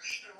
Krishna